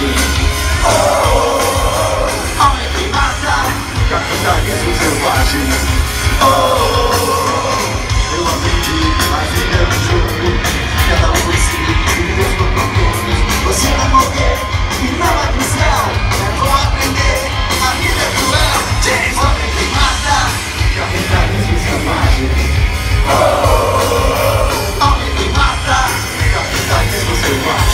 morte. Homem que mata, capitalismo selvagem. Oh, eu aprendi a vida é um jogo. Cada um por si, e Deus por. Você vai morrer e não vai pro céu. Eu vou aprender, a vida é cruel. James, homem que mata, capitalismo selvagem. Oh, homem que mata, capitalismo selvagem.